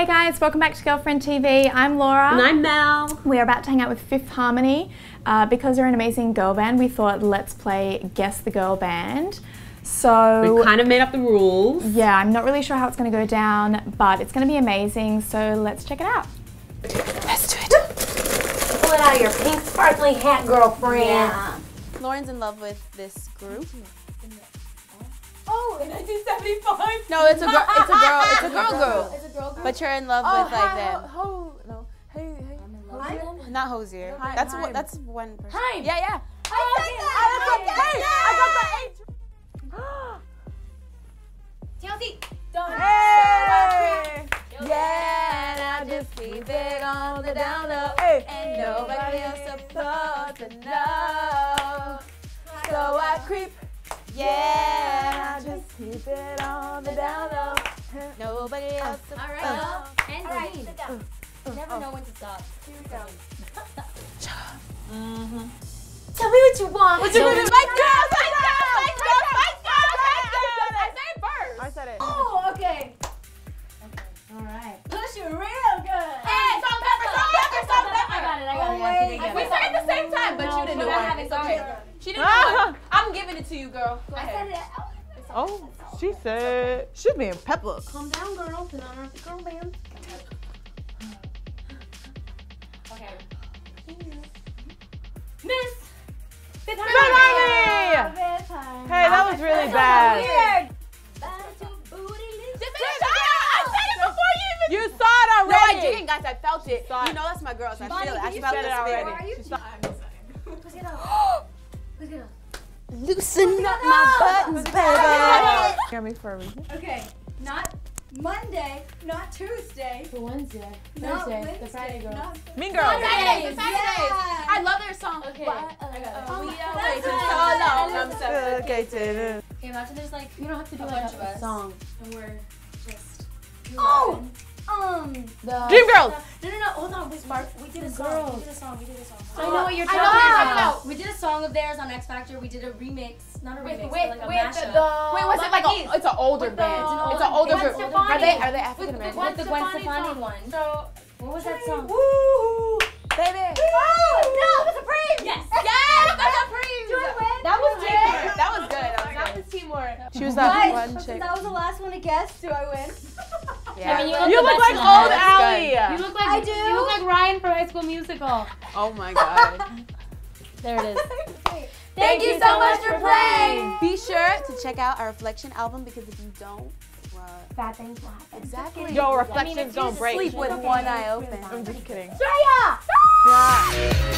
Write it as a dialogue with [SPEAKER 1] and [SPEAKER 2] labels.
[SPEAKER 1] Hey guys, welcome back to Girlfriend TV. I'm Laura.
[SPEAKER 2] And I'm Mel.
[SPEAKER 1] We're about to hang out with Fifth Harmony. Uh, because they're an amazing girl band, we thought let's play Guess the Girl Band. So
[SPEAKER 2] we kind of made up the rules.
[SPEAKER 1] Yeah, I'm not really sure how it's going to go down, but it's going to be amazing. So let's check it out.
[SPEAKER 2] Let's do it.
[SPEAKER 3] Pull it out of your pink sparkly hat, girlfriend.
[SPEAKER 4] Yeah. Lauren's in love with this group.
[SPEAKER 3] Oh, in 1975.
[SPEAKER 4] No, it's a girl. It's a girl. It's a girl group.
[SPEAKER 3] It's a girl group.
[SPEAKER 4] But you're in love
[SPEAKER 3] Oh,
[SPEAKER 4] with like
[SPEAKER 3] hi,
[SPEAKER 4] them.
[SPEAKER 3] Ho, no. Hey, hey. Hozier?
[SPEAKER 4] Not Hozier.
[SPEAKER 3] Hi,
[SPEAKER 4] That's
[SPEAKER 3] hi.
[SPEAKER 4] what. That's one person.
[SPEAKER 3] Hi.
[SPEAKER 4] Yeah, yeah.
[SPEAKER 3] I said that. I got the H. TLC. Done.
[SPEAKER 4] Hey.
[SPEAKER 3] Yeah,
[SPEAKER 4] now just keep it on the down low. And nobody else supposed to know. So I creep. Yeah, now just keep it on the down low. Nobody uh, else supposed
[SPEAKER 3] All right. Uh, and All right, sit down. Uh, Never oh. know when to stop. Here we go. Mm-hmm. Tell me what you want.
[SPEAKER 4] What you gonna do? Fight girls, fight girls, fight girls, fight girls, fight girls. I said it first.
[SPEAKER 2] I said it.
[SPEAKER 3] Oh, okay. All right. Push it real good.
[SPEAKER 4] Hey, salt pepper, salt pepper, salt pepper.
[SPEAKER 3] I got it. I got it.
[SPEAKER 4] Oh,
[SPEAKER 3] I got it.
[SPEAKER 4] We said it at the same time, but you didn't do
[SPEAKER 3] I
[SPEAKER 4] it.
[SPEAKER 3] haven't
[SPEAKER 4] It's
[SPEAKER 3] got
[SPEAKER 4] okay.
[SPEAKER 3] it.
[SPEAKER 4] She didn't do it. Ah. I'm giving it to you, girl. Go
[SPEAKER 3] I said it.
[SPEAKER 2] Oh, she said me in pepper.
[SPEAKER 3] Calm down, girl. Put on our girl band. Okay. Miss.
[SPEAKER 2] Good Hey, that was really bad.
[SPEAKER 3] Weird.
[SPEAKER 2] You saw it
[SPEAKER 4] No, I
[SPEAKER 2] already.
[SPEAKER 4] didn't, guys. I felt it. You know that's my girls. I feel it. I felt
[SPEAKER 2] it already.
[SPEAKER 4] Loosen up my buttons, baby.
[SPEAKER 2] Hear me for a reason.
[SPEAKER 5] Okay, not Monday, not Tuesday,
[SPEAKER 3] For Wednesday.
[SPEAKER 5] not
[SPEAKER 3] Thursday.
[SPEAKER 5] Wednesday,
[SPEAKER 3] The Friday girl.
[SPEAKER 5] not
[SPEAKER 2] Mean Girls.
[SPEAKER 4] Saturdays, the Saturdays.
[SPEAKER 5] Yeah.
[SPEAKER 4] I love their song.
[SPEAKER 3] Okay.
[SPEAKER 4] What?
[SPEAKER 3] I got it.
[SPEAKER 4] Uh, we
[SPEAKER 5] That's
[SPEAKER 4] are
[SPEAKER 5] right.
[SPEAKER 4] waiting so long. I'm so
[SPEAKER 2] Okay, to
[SPEAKER 5] Okay, imagine there's like
[SPEAKER 3] You don't have to do
[SPEAKER 5] A
[SPEAKER 3] like
[SPEAKER 5] bunch of
[SPEAKER 3] a
[SPEAKER 5] us.
[SPEAKER 3] song.
[SPEAKER 5] and we're just
[SPEAKER 3] Oh!
[SPEAKER 5] um
[SPEAKER 3] The
[SPEAKER 2] Dream Girls.
[SPEAKER 5] No no no hold on we, we did a song we did a song we did a song
[SPEAKER 3] I know what you're talking
[SPEAKER 4] know
[SPEAKER 3] about.
[SPEAKER 4] talking about.
[SPEAKER 5] we did a song of theirs on X Factor we did a remix not a remix
[SPEAKER 4] wait,
[SPEAKER 5] but like a
[SPEAKER 4] wait,
[SPEAKER 5] mashup
[SPEAKER 4] the, wait, was it like a? It's an older
[SPEAKER 5] With the-
[SPEAKER 4] band.
[SPEAKER 5] It's an
[SPEAKER 4] It's an
[SPEAKER 5] older-
[SPEAKER 4] older group.
[SPEAKER 5] Stefani.
[SPEAKER 4] Are they? Are they
[SPEAKER 5] with
[SPEAKER 4] African
[SPEAKER 5] the
[SPEAKER 4] American?
[SPEAKER 5] Gwen
[SPEAKER 3] the Gwen
[SPEAKER 5] Stefani
[SPEAKER 3] Stefani one.
[SPEAKER 5] so
[SPEAKER 3] What was that song?
[SPEAKER 5] woo
[SPEAKER 4] Baby.
[SPEAKER 5] oh no it's a praise
[SPEAKER 4] Yes. Yes. That's a praise.
[SPEAKER 3] That was
[SPEAKER 4] Teamwork. That was good. That was, that was teamwork. She was that
[SPEAKER 5] Guys,
[SPEAKER 4] one chick.
[SPEAKER 5] that was the last one to guess do I win
[SPEAKER 4] Yeah.
[SPEAKER 3] I mean,
[SPEAKER 2] You
[SPEAKER 3] the
[SPEAKER 2] look like old
[SPEAKER 4] That's
[SPEAKER 2] Ally.
[SPEAKER 3] You look like
[SPEAKER 5] I do.
[SPEAKER 3] You look like Ryan from High School Musical.
[SPEAKER 4] Oh my god.
[SPEAKER 3] There it is.
[SPEAKER 5] thank you so much for playing
[SPEAKER 4] Be sure to check out our Reflection album because if you don't, what?
[SPEAKER 3] Bad things will happen.
[SPEAKER 4] Exactly.
[SPEAKER 2] Yo, reflections don't break.
[SPEAKER 4] Sleep with one eye open.
[SPEAKER 2] I'm just kidding.
[SPEAKER 5] Drea!
[SPEAKER 2] Yeah.